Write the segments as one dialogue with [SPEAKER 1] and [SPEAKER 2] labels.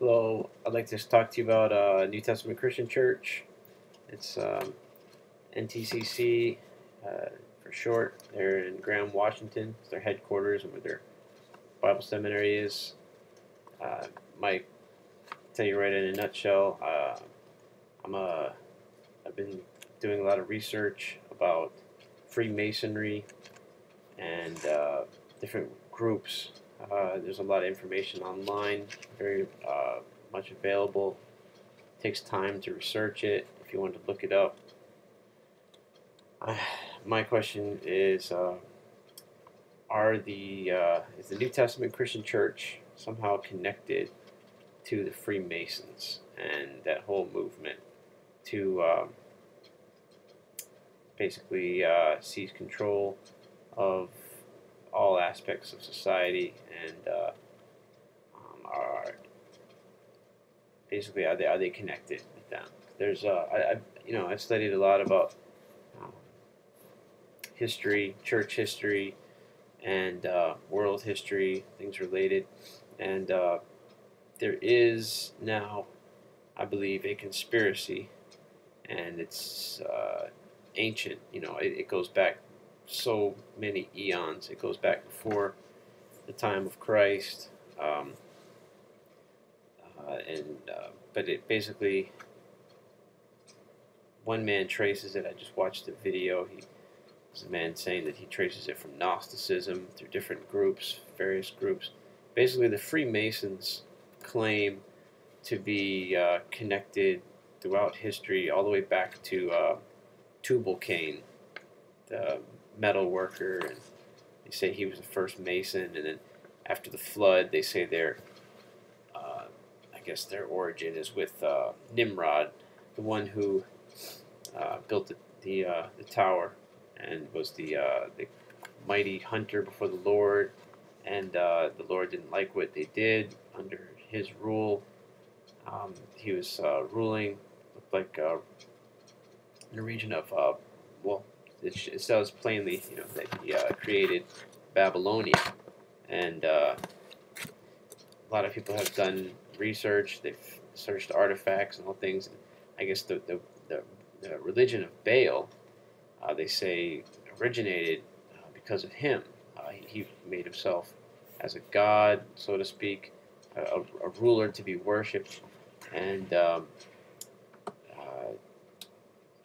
[SPEAKER 1] Hello, I'd like to talk to you about uh, New Testament Christian Church. It's um, NTCC uh, for short. They're in Graham, Washington. It's their headquarters and where their Bible seminary is. Uh, Mike, tell you right in a nutshell. Uh, I'm a. I've been doing a lot of research about Freemasonry and uh, different groups uh, there's a lot of information online, very uh, much available. It takes time to research it if you want to look it up. Uh, my question is: uh, Are the uh, is the New Testament Christian Church somehow connected to the Freemasons and that whole movement to um, basically seize control of all aspects of society and uh, um, are basically are they are they connected with them? There's uh, I, I you know I've studied a lot about um, history, church history, and uh, world history, things related, and uh, there is now, I believe, a conspiracy, and it's uh, ancient. You know, it, it goes back so many eons. It goes back before the time of Christ, um, uh, and uh, but it basically one man traces it. I just watched a video. He was a man saying that he traces it from Gnosticism through different groups, various groups. Basically, the Freemasons claim to be uh, connected throughout history, all the way back to uh, Tubal Cain, the metal worker, and they say he was the first mason. And then after the flood, they say their, uh, I guess their origin is with uh, Nimrod, the one who uh, built the the, uh, the, tower and was the uh, the mighty hunter before the Lord. And uh, the Lord didn't like what they did under his rule. Um, he was ruling, looked like in the region of well it, says plainly, you know, that he uh, created Babylonia, and uh, a lot of people have done research. They've searched artifacts and all things. I guess the the, the, the religion of Baal, uh, they say, originated uh, because of him. Uh, he, he, made himself as a god, so to speak, a, a ruler to be worshipped, and um,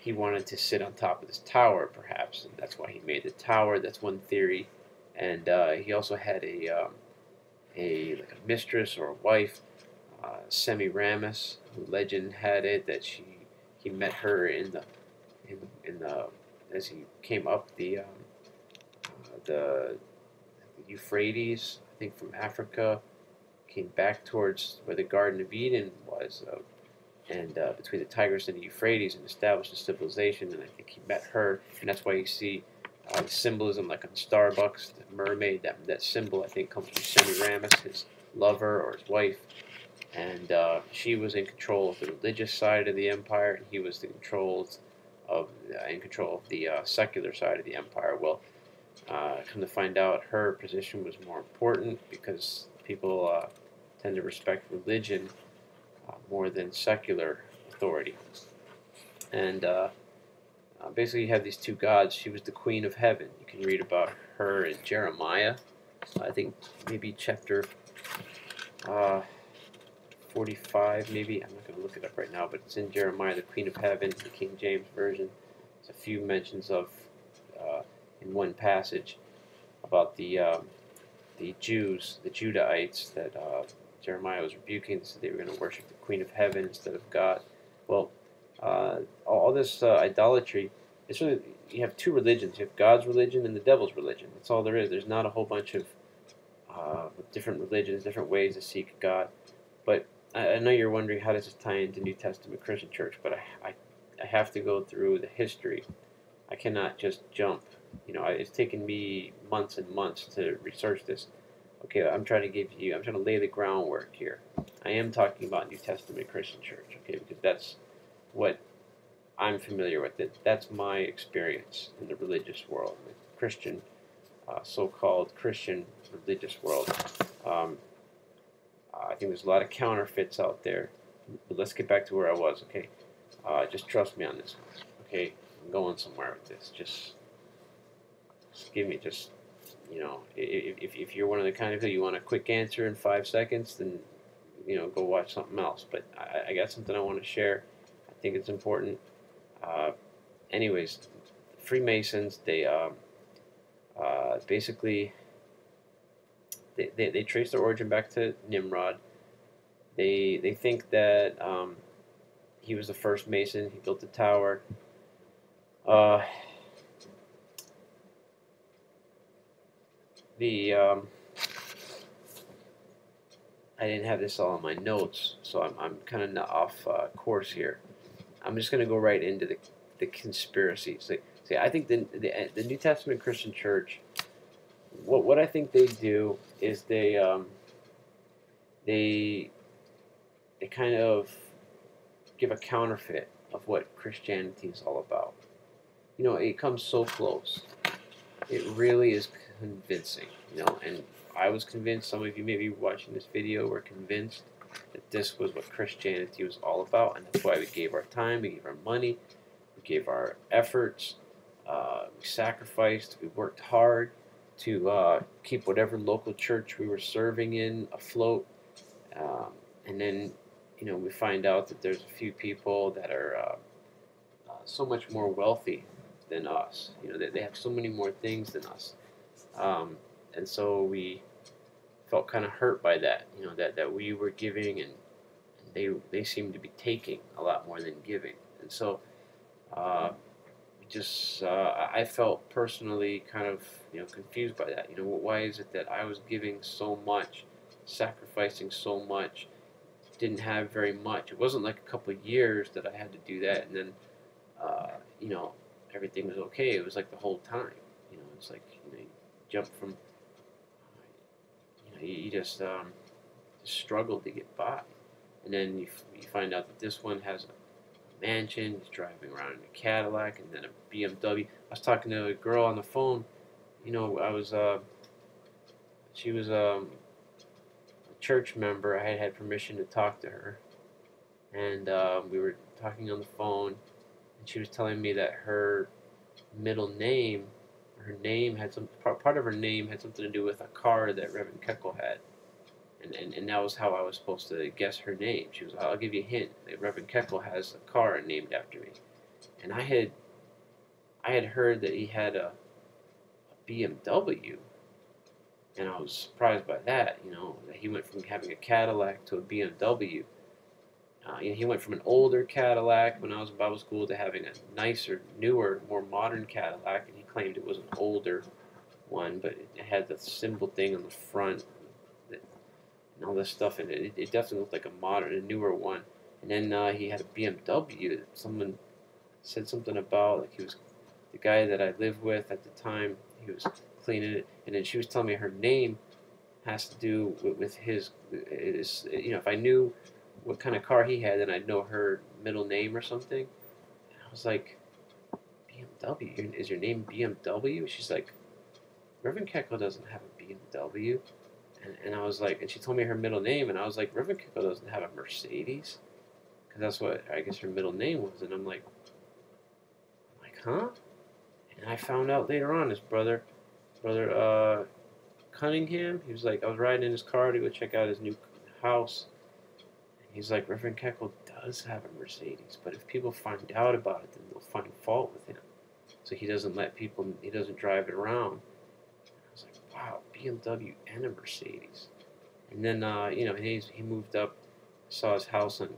[SPEAKER 1] he wanted to sit on top of this tower, perhaps, and that's why he made the tower. That's one theory, and uh, he also had a um, a like a mistress or a wife, uh, Semiramis, legend had it that she he met her in the in in the as he came up the um, uh, the, the Euphrates, I think from Africa, came back towards where the Garden of Eden was. Uh, and uh, between the Tigris and the Euphrates and established a civilization. And I think he met her, and that's why you see uh, the symbolism, like on Starbucks, the mermaid. That that symbol I think comes from Semiramis, his lover or his wife, and uh, she was in control of the religious side of the empire, and he was in control of uh, in control of the uh, secular side of the empire. Well. Uh, come to find out, her position was more important because people tend to respect religion more than secular authority. And uh, uh, basically, you have these two gods. She was the queen of heaven. You can read about her in Jeremiah. I think maybe chapter uh, 45, maybe. I'm not going to look it up right now, but it's in Jeremiah, the queen of heaven, the King James Version. There's a few mentions of, uh, in one passage, about the um, the Jews, the Judahites, that uh, Jeremiah was rebuking, so they were going to worship the Queen of Heaven instead of God. Well, uh, all this uh, idolatry, it's really, you have two religions. You have God's religion and the devil's religion. That's all there is. There's not a whole bunch of uh, different religions, different ways to seek God. But I, I, know you're wondering how does this tie into New Testament Christian Church, but I, I, I have to go through the history. I cannot just jump. You know, it's taken me months and months to research this okay, I'm trying to give you, I'm trying to lay the groundwork here. I am talking about New Testament Christian Church, okay, because that's what I'm familiar with. It. That's my experience in the religious world, the Christian, uh, so-called Christian religious world. Um, I think there's a lot of counterfeits out there. But let's get back to where I was. Okay, uh, just trust me on this. Okay, I'm going somewhere with this. Just, just give me just you know, if, if, you're one of the kind of people you want a quick answer in five seconds, then you know, go watch something else. But I, I got something I want to share. I think it's important. Uh, anyways, Freemasons, they um, uh, basically they, they, they, trace their origin back to Nimrod. They they think that um, he was the first Mason. He built the tower. The um, I didn't have this all in my notes, so I'm, I'm kind of off uh, course here. I'm just going to go right into the, the conspiracy. See, see I think the, the, the New Testament Christian Church, what, what I think they do is they um, they they kind of give a counterfeit of what Christianity is all about. You know, it comes so close. It really is convincing, you know, and I was convinced, some of you maybe watching this video were convinced that this was what Christianity was all about, and that's why we gave our time, we gave our money, we gave our efforts, uh, we sacrificed, we worked hard to uh, keep whatever local church we were serving in afloat, um, and then, you know, we find out that there's a few people that are uh, uh so much more wealthy than us. You know, they, they have so many more things than us. Um, and so we felt kind of hurt by that, you know, that, that we were giving and they, they seemed to be taking a lot more than giving. And so uh, just, uh, I felt personally kind of, you know, confused by that. You know, why is it that I was giving so much, sacrificing so much, didn't have very much? It wasn't like a couple of years that I had to do that and then, uh, you know, everything was okay. It was like the whole time. You know, it's like, you know, jump from you just um, struggle to get by. And then you, you find out that this one has a mansion, he's driving around in a Cadillac, and then a BMW. I was talking to a girl on the phone. You know, I was, uh, she was um, a church member. I had had permission to talk to her. And uh, we were talking on the phone, and she was telling me that her middle name her name had some part of her name had something to do with a car that Reverend Keckle had, and, and and that was how I was supposed to guess her name. She was, I'll give you a hint. Reverend Keckle has a car named after me, and I had I had heard that he had a, a BMW, and I was surprised by that. You know, that he went from having a Cadillac to a BMW. Uh, you know, he went from an older Cadillac when I was in Bible school to having a nicer, newer, more modern Cadillac, and claimed it was an older one, but it had the symbol thing on the front and all this stuff, and it, it definitely looked like a modern, a newer one. And then uh, he had a BMW. Someone said something about like he was the guy that I lived with at the time. He was cleaning it, and then she was telling me her name has to do with, with his. Is you know if I knew what kind of car he had, then I'd know her middle name or something. And I was like, BMW? Is your name BMW? She's like, Reverend Keckle doesn't have a BMW. And, and I was like, and she told me her middle name, and I was like, Reverend Keckle doesn't have a Mercedes? Because that's what I guess her middle name was. And I'm like, I'm like, huh? And I found out later on his brother, brother uh, Cunningham, he was like, I was riding in his car to go check out his new house. And he's like, Reverend Keckle does have a Mercedes, but if people find out about it, then they'll find fault with him so he doesn't let people, he doesn't drive it around. I was like, wow, BMW and a Mercedes. And then, uh, you know, he, he moved up, saw his house on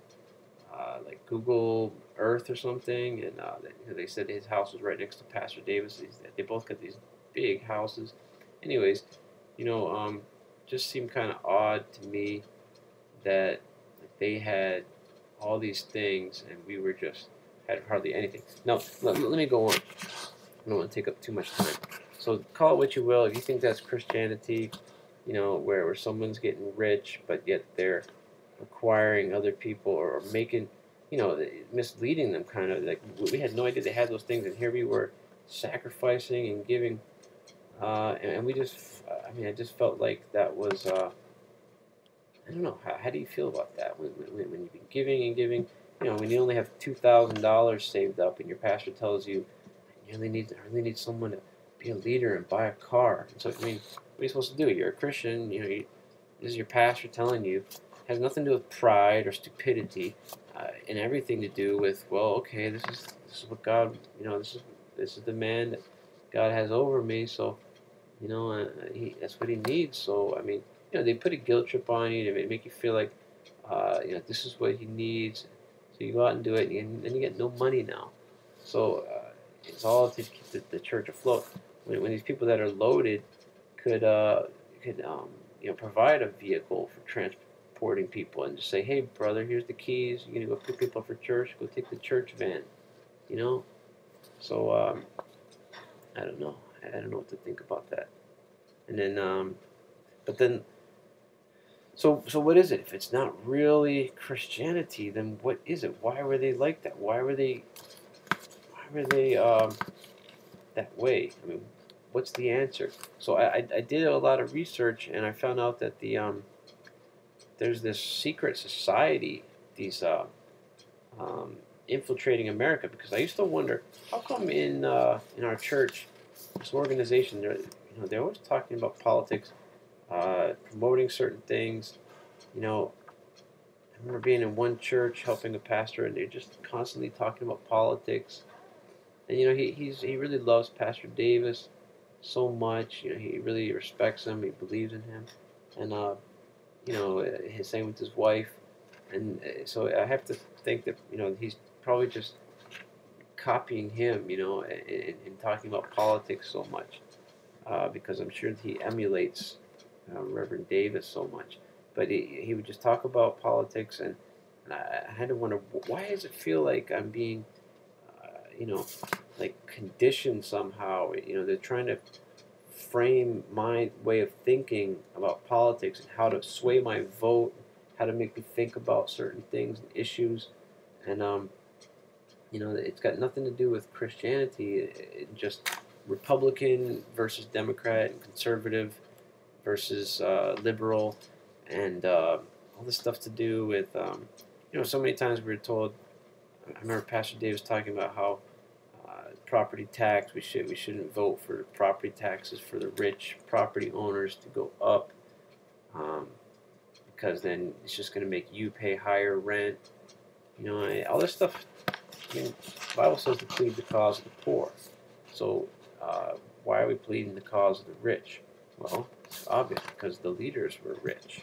[SPEAKER 1] uh, like Google Earth or something, and uh, they, they, said his house was right next to Pastor Davis. They both got these big houses. Anyways, you know, um, just seemed kind of odd to me that they had all these things and we were just had hardly anything. No, let, let me go on. I don't want to take up too much time. So call it what you will. If you think that's Christianity, you know, where, where someone's getting rich, but yet they're acquiring other people or making, you know, misleading them kind of. Like we had no idea they had those things, and here we were sacrificing and giving, uh, and, and, we just, I mean, I just felt like that was, uh, I don't know. How, how do you feel about that when, when, when you've been giving and giving? You know, when you only have two thousand dollars saved up, and your pastor tells you really need I really need someone to be a leader and buy a car. And so I mean, what are you supposed to do? You're a Christian. You know, you, this is your pastor telling you. It has nothing to do with pride or stupidity, uh, and everything to do with well, okay, this is this is what God, you know, this is this is the man that God has over me. So, you know, uh, he, that's what He needs. So I mean, you know, they put a guilt trip on you to make you feel like, uh, you know, this is what He needs. So you go out and do it, and then you get no money now. So uh, it's all to keep the, the church afloat. When, when, these people that are loaded could uh, could um, you know provide a vehicle for transporting people and just say, hey brother, here's the keys. You're gonna go pick people up for church. Go take the church van. You know. So um, I don't know. I don't know what to think about that. And then, um, but then so, so what is it? If it's not really Christianity, then what is it? Why were they like that? Why were they, they um, that way? I mean, what's the answer? So I, I, I did a lot of research and I found out that the um, there's this secret society, these uh, um, infiltrating America. Because I used to wonder how come in uh, in our church, this organization, they're you know they're always talking about politics uh, promoting certain things. You know, I remember being in one church helping a pastor, and they're just constantly talking about politics. And you know, he he's he really loves Pastor Davis so much. You know, he really respects him. He believes in him, and uh, you know, his same with his wife. And uh, so I have to think that you know he's probably just copying him, you know, and, and talking about politics so much, uh, because I'm sure he emulates uh, Reverend Davis so much, but he, he would just talk about politics, and, and I, I, had to wonder why does it feel like I'm being, uh, you know, like conditioned somehow? You know, they're trying to frame my way of thinking about politics and how to sway my vote, how to make me think about certain things and issues, and um, you know, it's got nothing to do with Christianity. It, it just Republican versus Democrat and conservative versus uh, liberal, and uh, all this stuff to do with, um, you know, so many times we were told. I remember Pastor Davis talking about how property tax we should we shouldn't vote for property taxes for the rich property owners to go up, um, because then it's just going to make you pay higher rent. You know, all this stuff. I mean, the Bible says to plead the cause of the poor. So uh, why are we pleading the cause of the rich? Well, it's obvious because the leaders were rich.